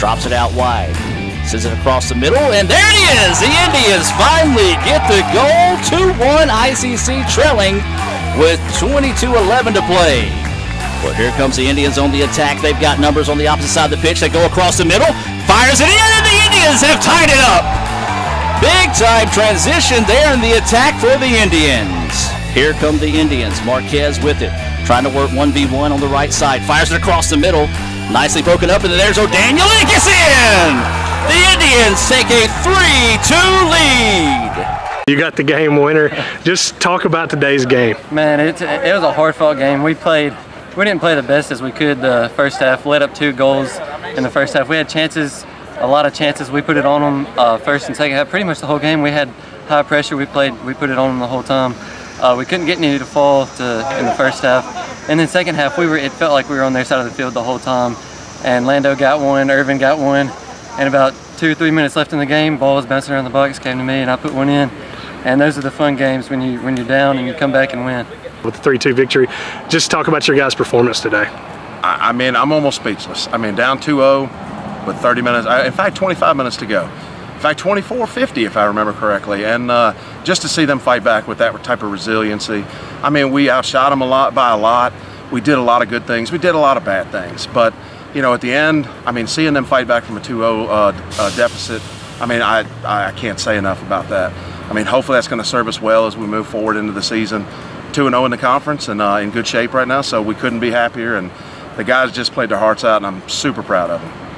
Drops it out wide. Sends it across the middle, and there it is! The Indians finally get the goal. 2-1 ICC trailing with 22-11 to play. Well, here comes the Indians on the attack. They've got numbers on the opposite side of the pitch. They go across the middle, fires it in, and the Indians have tied it up. Big time transition there in the attack for the Indians. Here come the Indians. Marquez with it, trying to work 1v1 on the right side. Fires it across the middle. Nicely broken up, and then there's O'Daniel, and it gets in! The Indians take a 3-2 lead. You got the game winner. Just talk about today's game. Man, it, it was a hard-fought game. We played, we didn't play the best as we could the first half. Led up two goals in the first half. We had chances, a lot of chances. We put it on them uh, first and second half. Pretty much the whole game. We had high pressure. We played, we put it on them the whole time. Uh, we couldn't get any to fall to, in the first half. And then second half, we were. It felt like we were on their side of the field the whole time. And Lando got one, Irvin got one, and about two or three minutes left in the game, ball was bouncing around the box, came to me, and I put one in. And those are the fun games when you when you're down and you come back and win. With the 3-2 victory, just talk about your guys' performance today. I, I mean, I'm almost speechless. I mean, down 2-0 with 30 minutes. In fact, 25 minutes to go. In fact, 24-50 if I remember correctly. And uh, just to see them fight back with that type of resiliency. I mean, we outshot them a lot by a lot. We did a lot of good things. We did a lot of bad things. But, you know, at the end, I mean, seeing them fight back from a 2-0 uh, uh, deficit, I mean, I, I can't say enough about that. I mean, hopefully that's going to serve us well as we move forward into the season. 2-0 in the conference and uh, in good shape right now, so we couldn't be happier. And the guys just played their hearts out, and I'm super proud of them.